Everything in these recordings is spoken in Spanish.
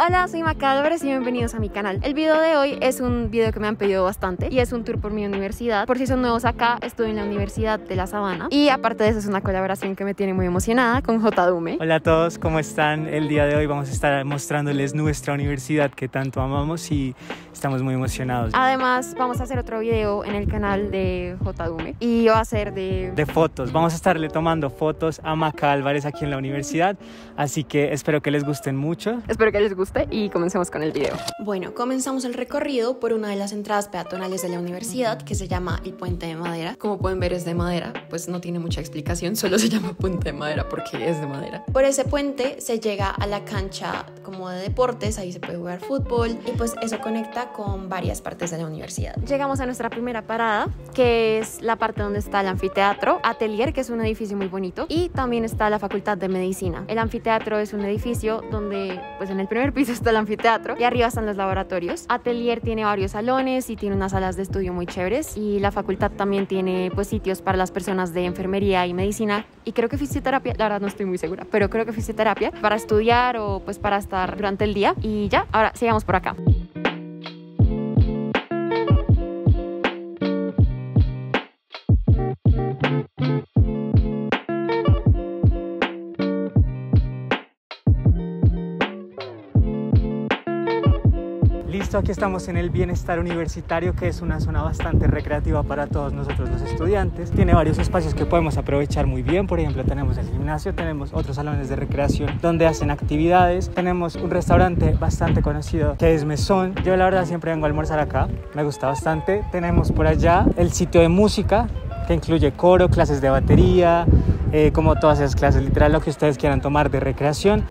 Hola, soy Maca y bienvenidos a mi canal. El video de hoy es un video que me han pedido bastante y es un tour por mi universidad. Por si son nuevos acá, estoy en la Universidad de La Sabana y aparte de eso es una colaboración que me tiene muy emocionada con J. Dume. Hola a todos, ¿cómo están? El día de hoy vamos a estar mostrándoles nuestra universidad que tanto amamos y estamos muy emocionados. Además, vamos a hacer otro video en el canal de J. Dume y va a ser de... De fotos. Vamos a estarle tomando fotos a Maca Álvarez aquí en la universidad, así que espero que les gusten mucho. Espero que les guste y comencemos con el video. Bueno, comenzamos el recorrido por una de las entradas peatonales de la universidad que se llama el Puente de Madera. Como pueden ver es de madera, pues no tiene mucha explicación, solo se llama Puente de Madera porque es de madera. Por ese puente se llega a la cancha como de deportes, ahí se puede jugar fútbol y pues eso conecta con varias partes de la universidad. Llegamos a nuestra primera parada, que es la parte donde está el anfiteatro, Atelier, que es un edificio muy bonito, y también está la Facultad de Medicina. El anfiteatro es un edificio donde pues en el primer piso está el anfiteatro y arriba están los laboratorios. Atelier tiene varios salones y tiene unas salas de estudio muy chéveres y la facultad también tiene pues sitios para las personas de enfermería y medicina y creo que fisioterapia, la verdad no estoy muy segura, pero creo que fisioterapia para estudiar o pues para estar durante el día y ya, ahora sigamos por acá. Aquí estamos en el Bienestar Universitario, que es una zona bastante recreativa para todos nosotros los estudiantes. Tiene varios espacios que podemos aprovechar muy bien. Por ejemplo, tenemos el gimnasio, tenemos otros salones de recreación donde hacen actividades. Tenemos un restaurante bastante conocido que es Mesón. Yo la verdad siempre vengo a almorzar acá, me gusta bastante. Tenemos por allá el sitio de música que incluye coro, clases de batería, eh, como todas esas clases, literal lo que ustedes quieran tomar de recreación.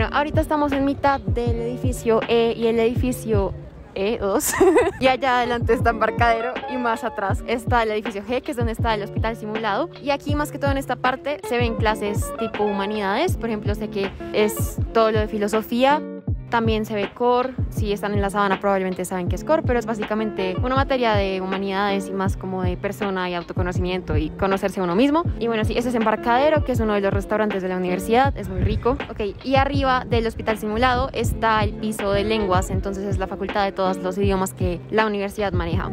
Bueno, ahorita estamos en mitad del edificio E y el edificio E2 y allá adelante está embarcadero y más atrás está el edificio G que es donde está el hospital simulado. Y aquí más que todo en esta parte se ven clases tipo humanidades. Por ejemplo sé que es todo lo de filosofía también se ve core, si están en la sabana probablemente saben que es core, pero es básicamente una materia de humanidades y más como de persona y autoconocimiento y conocerse uno mismo. Y bueno, sí, ese es Embarcadero, que es uno de los restaurantes de la universidad, es muy rico. Ok, y arriba del hospital simulado está el piso de lenguas, entonces es la facultad de todos los idiomas que la universidad maneja.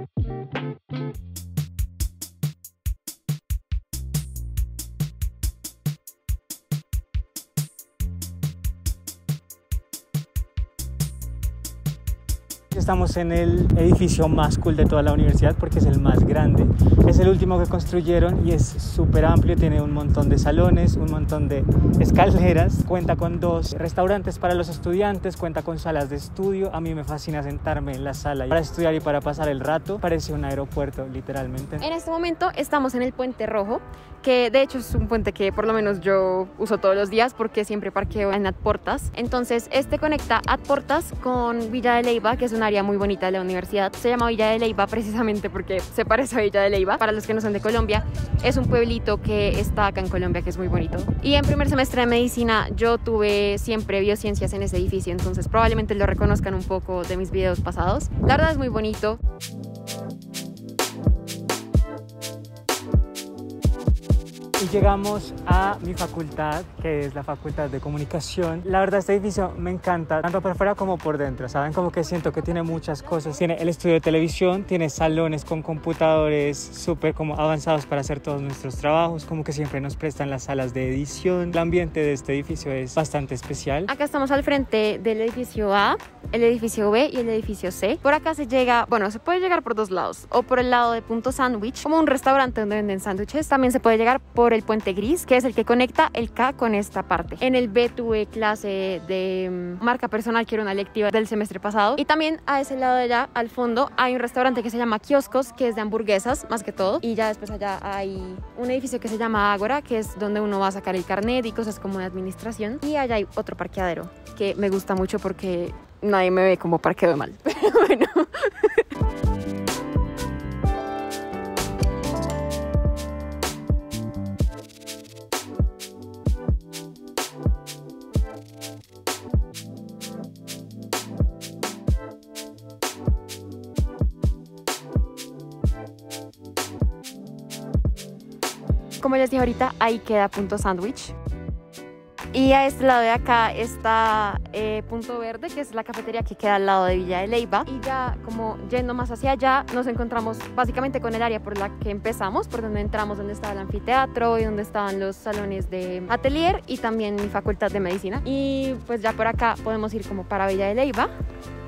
Estamos en el edificio más cool de toda la universidad porque es el más grande. Es el último que construyeron y es súper amplio, tiene un montón de salones, un montón de escaleras, cuenta con dos restaurantes para los estudiantes, cuenta con salas de estudio. A mí me fascina sentarme en la sala para estudiar y para pasar el rato. Parece un aeropuerto literalmente. En este momento estamos en el Puente Rojo, que de hecho es un puente que por lo menos yo uso todos los días porque siempre parqueo en Atportas. Entonces este conecta Atportas con Villa de Leyva, que es una área muy bonita de la universidad. Se llama Villa de Leyva precisamente porque se parece a Villa de Leyva. Para los que no son de Colombia, es un pueblito que está acá en Colombia que es muy bonito. Y en primer semestre de medicina yo tuve siempre biociencias en ese edificio, entonces probablemente lo reconozcan un poco de mis videos pasados. La verdad es muy bonito. Llegamos a mi facultad, que es la Facultad de Comunicación. La verdad, este edificio me encanta, tanto por fuera como por dentro, ¿saben? Como que siento que tiene muchas cosas. Tiene el estudio de televisión, tiene salones con computadores súper como avanzados para hacer todos nuestros trabajos, como que siempre nos prestan las salas de edición. El ambiente de este edificio es bastante especial. Acá estamos al frente del edificio A, el edificio B y el edificio C. Por acá se llega, bueno, se puede llegar por dos lados, o por el lado de Punto Sandwich, como un restaurante donde venden sándwiches. También se puede llegar por el puente gris, que es el que conecta el K con esta parte. En el B tuve clase de mm, marca personal, que era una lectiva del semestre pasado. Y también a ese lado de allá, al fondo, hay un restaurante que se llama Kioscos, que es de hamburguesas, más que todo. Y ya después allá hay un edificio que se llama Ágora, que es donde uno va a sacar el carnet y cosas como de administración. Y allá hay otro parqueadero, que me gusta mucho porque nadie me ve como parqueo de mal. como les dije ahorita, ahí queda punto sándwich. Y a este lado de acá está eh, Punto Verde, que es la cafetería que queda al lado de Villa de Leyva. Y ya como yendo más hacia allá, nos encontramos básicamente con el área por la que empezamos, por donde entramos, donde estaba el anfiteatro y donde estaban los salones de atelier y también mi facultad de medicina. Y pues ya por acá podemos ir como para Villa de Leyva.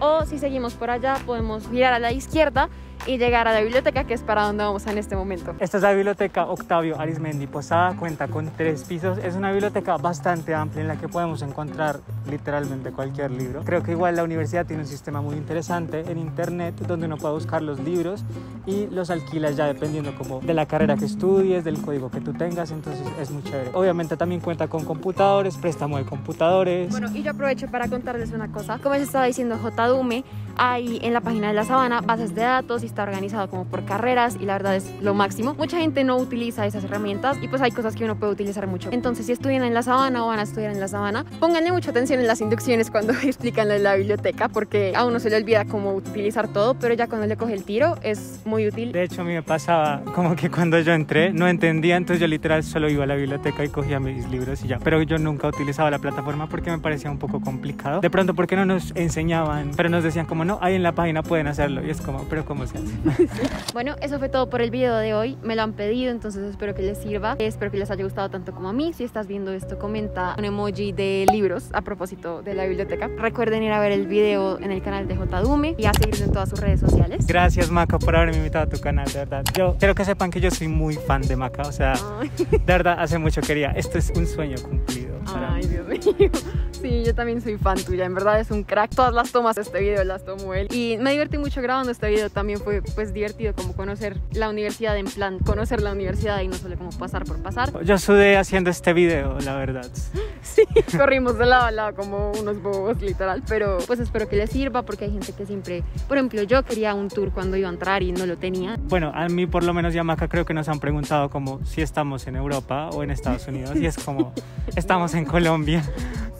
O si seguimos por allá, podemos girar a la izquierda y llegar a la biblioteca, que es para donde vamos en este momento. Esta es la biblioteca Octavio Arismendi Posada, cuenta con tres pisos. Es una biblioteca bastante amplia en la que podemos encontrar literalmente cualquier libro. Creo que igual la universidad tiene un sistema muy interesante en internet donde uno puede buscar los libros y los alquilas ya dependiendo como de la carrera que estudies, del código que tú tengas, entonces es muy chévere. Obviamente también cuenta con computadores, préstamo de computadores. Bueno, y yo aprovecho para contarles una cosa. Como les estaba diciendo JDume, hay en la página de la Sabana bases de datos y está organizado como por carreras y la verdad es lo máximo. Mucha gente no utiliza esas herramientas y pues hay cosas que uno puede utilizar mucho. Entonces, si estudian en la Sabana o van a estudiar en la Sabana, pónganle mucha atención en las inducciones cuando explican de la biblioteca porque a uno se le olvida cómo utilizar todo, pero ya cuando le coge el tiro es muy útil. De hecho, a mí me pasaba como que cuando yo entré no entendía, entonces yo literal solo iba a la biblioteca y cogía mis libros y ya. Pero yo nunca utilizaba la plataforma porque me parecía un poco complicado. De pronto, porque no nos enseñaban, pero nos decían como no, ahí en la página pueden hacerlo. Y es como, pero ¿cómo se Bueno, eso fue todo por el video de hoy. Me lo han pedido, entonces espero que les sirva. Espero que les haya gustado tanto como a mí. Si estás viendo esto, comenta un emoji de libros a propósito de la biblioteca. Recuerden ir a ver el video en el canal de JDume y a seguirnos en todas sus redes sociales. Gracias, Maca, por haberme invitado a tu canal, de verdad. Yo quiero que sepan que yo soy muy fan de Maca, o sea, Ay. de verdad, hace mucho quería. Esto es un sueño cumplido. Ay. Dios mío. Sí, yo también soy fan tuya. En verdad es un crack. Todas las tomas de este video las tomó él. Y me divertí mucho grabando este video. También fue pues divertido como conocer la universidad en plan, conocer la universidad y no solo como pasar por pasar. Yo sudé haciendo este video, la verdad. Sí, corrimos de lado a lado como unos bobos literal. Pero pues espero que les sirva porque hay gente que siempre, por ejemplo, yo quería un tour cuando iba a entrar y no lo tenía. Bueno, a mí por lo menos ya Maca creo que nos han preguntado como si estamos en Europa o en Estados Unidos y es como estamos en Colombia.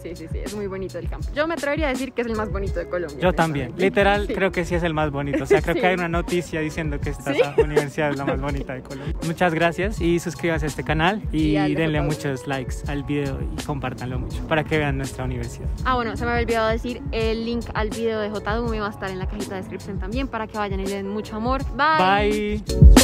Sí, sí, sí, es muy bonito el campo. Yo me atrevería a decir que es el más bonito de Colombia. Yo también. Literal Sí. creo que sí es el más bonito. O sea, creo Sí. que hay una noticia diciendo que esta Sí. universidad es la más bonita de Colombia. Muchas gracias y suscríbanse a este canal y, denle muchos likes al video y compártanlo mucho para que vean nuestra universidad. Ah, bueno, se me había olvidado decir, el link al video de JDume va a estar en la cajita de descripción también para que vayan y le den mucho amor. Bye. Bye.